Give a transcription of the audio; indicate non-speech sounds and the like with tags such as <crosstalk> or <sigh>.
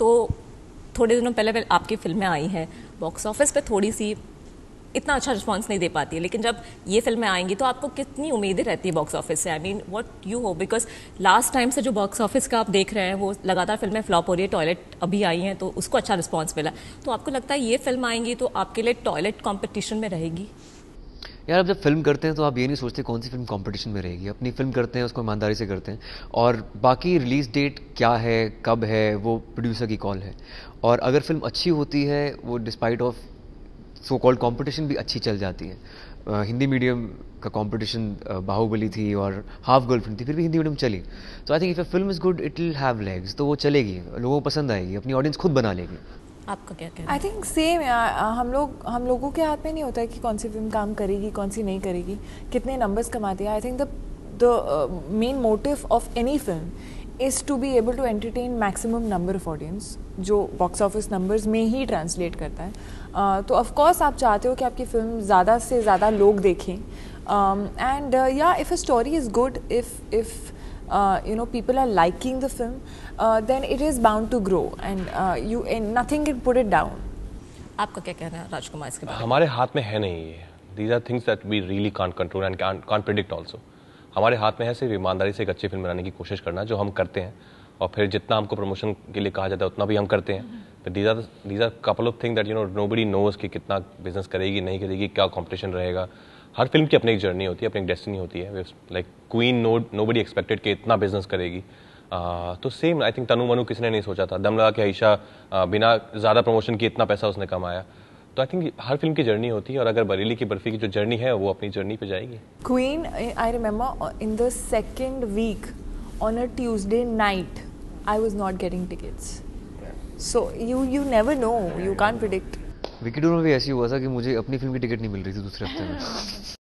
तो थोड़े दिनों पहले पहले आपकी फ़िल्में आई हैं। बॉक्स ऑफ़िस पे थोड़ी सी इतना अच्छा रिस्पॉन्स नहीं दे पाती है, लेकिन जब ये फ़िल्में आएँगी तो आपको कितनी उम्मीदें रहती है बॉक्स ऑफ़िस से? आई मीन व्हाट यू हो बिकॉज़ लास्ट टाइम से जो बॉक्स ऑफ़िस का आप देख रहे हैं, वो लगातार फ़िल्में फ्लॉप हो रही है टॉयलेट अभी आई हैं तो उसको अच्छा रिस्पॉन्स मिला। तो आपको लगता है ये फ़िल्म आएँगी तो आपके लिए टॉयलेट कॉम्पिटिशन में रहेगी? यार अब जब फ़िल्म करते हैं तो आप ये नहीं सोचते कौन सी फ़िल्म कंपटीशन में रहेगी। अपनी फ़िल्म करते हैं उसको ईमानदारी से करते हैं। और बाकी रिलीज़ डेट क्या है कब है वो प्रोड्यूसर की कॉल है। और अगर फ़िल्म अच्छी होती है वो despite of so called competition भी अच्छी चल जाती है। uh, हिंदी मीडियम का कंपटीशन बाहुबली थी और हाफ़ गर्लफ्रेंड थी फिर भी हिंदी मीडियम चली। तो I think if film is good it will have legs तो वो चलेगी लोगों को पसंद आएगी अपनी ऑडियंस खुद बना लेगी। आपका क्या कहना आई थिंक सेम हम लोग, हम लोगों के हाथ में नहीं होता है कि कौन सी फ़िल्म काम करेगी, कौन सी नहीं करेगी, कितने नंबर्स कमाती है। I think the the main motive of any film is to be able to entertain maximum number of audience जो बॉक्स ऑफ़िस नंबर्स में ही ट्रांसलेट करता है। तो ऑफकोर्स आप चाहते हो कि आपकी फ़िल्म ज़्यादा से ज़्यादा लोग देखें। एंड या if a story is good if if uh, you know people are liking the film uh, then it is bound to grow. And uh, you and nothing can put it down. आपका क्या कहना है राजकुमार इसके बारे हमारे हाथ में है नहीं ये। These are things that we really can't control and can't predict also हमारे हाथ में है सिर्फ़ ईमानदारी से एक अच्छी फ़िल्म बनाने की कोशिश करना जो हम करते हैं। और फिर जितना हमको प्रमोशन के लिए कहा जाता है उतना भी हम करते हैं। These are these are couple of thing that you know nobody knows कि कितना बिज़नेस करेगी नहीं करेगी क्या कॉम्पिटिशन रहेगा। हर फ़िल्म की अपनी एक जर्नी होती है अपनी एक डेस्टिनी होती है like queen no nobody expected कि इतना बिज़नेस करेगी। Uh, तो same I think Tanu Manu किसी ने नहीं सोचा था। दम लगा के uh, बिना ज़्यादा प्रमोशन की इतना पैसा उसने कमाया। तो आई थिंक हर फ़िल्म की जर्नी होती है और अगर बरेली की बर्फ़ी की जो जर्नी है वो अपनी जर्नी पे जाएगी। Queen I remember in the second week on on a tuesday night i was not getting tickets. So you you never know. You can't predict Vicky donor में भी ऐसी हुआ था कि मुझे अपनी फ़िल्म की टिकट नहीं मिल रही थी दूसरे हफ़्ते में। <laughs>